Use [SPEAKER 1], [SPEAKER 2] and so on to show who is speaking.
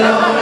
[SPEAKER 1] alone.